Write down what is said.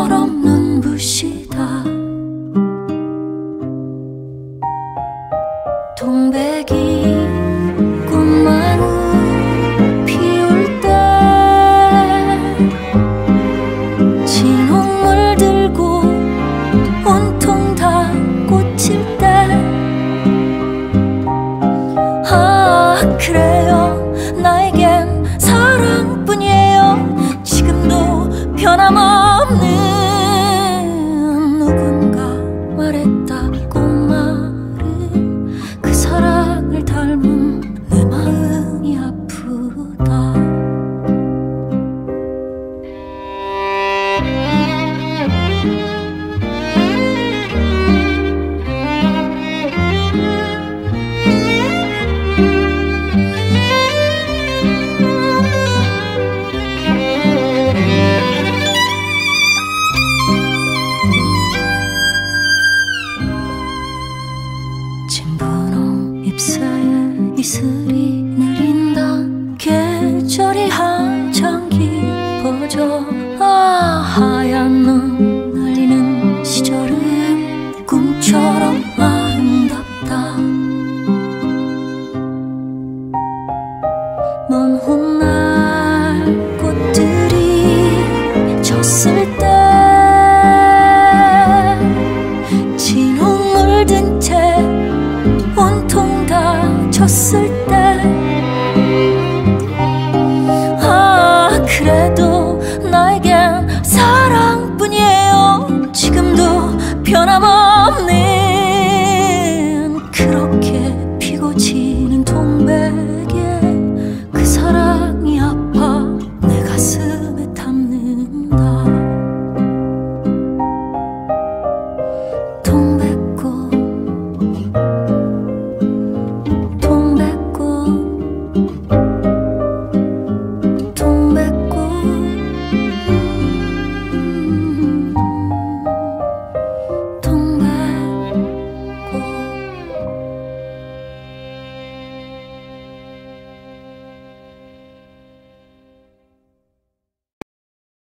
별처럼 눈부시다. 동백이 꽃만을 피울 때 진홍물 들고 온통 다 꽂힐 때아 그래요. 나에겐 사랑뿐이에요. 지금도 변함없 이슬이 내린다. 계절이 한창 깊어져. 멈췄을 때. 아, 그래도 나에겐 사랑뿐이에요. 지금도 변함없